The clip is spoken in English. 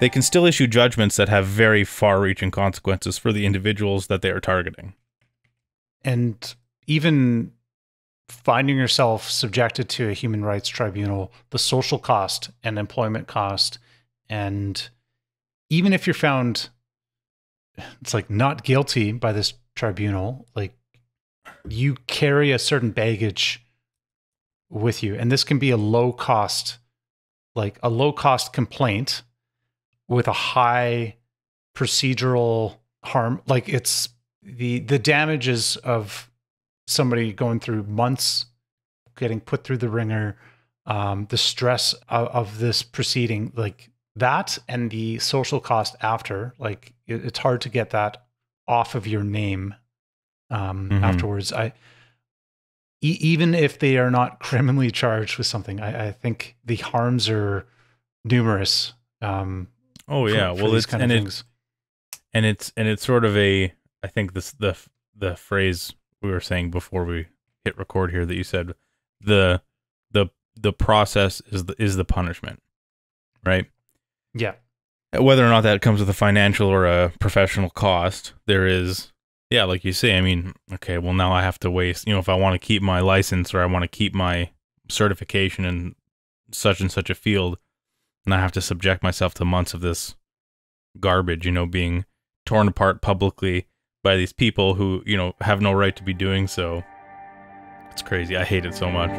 they can still issue judgments that have very far-reaching consequences for the individuals that they are targeting. And even finding yourself subjected to a human rights tribunal, the social cost and employment cost, and even if you're found, it's like not guilty by this tribunal, like you carry a certain baggage with you. And this can be a low cost, like a low cost complaint with a high procedural harm. Like it's the the damages of somebody going through months getting put through the ringer, um, the stress of, of this proceeding, like that, and the social cost after. Like it, it's hard to get that off of your name um, Mhm. afterwards. I e- even if they are not criminally charged with something, I, I think the harms are numerous. Um, Oh yeah, for well these it's kind and of it, things. and it's and it's sort of a I think this the the phrase we were saying before we hit record here that you said the the the process is the is the punishment, right? Yeah, Whether or not that comes with a financial or a professional cost, there is yeah, like you say. I mean, okay, well now I have to waste. You know, if I want to keep my license or I want to keep my certification in such and such a field, and I have to subject myself to months of this garbage, you know, being torn apart publicly by these people who, you know, have no right to be doing so. It's crazy. I hate it so much.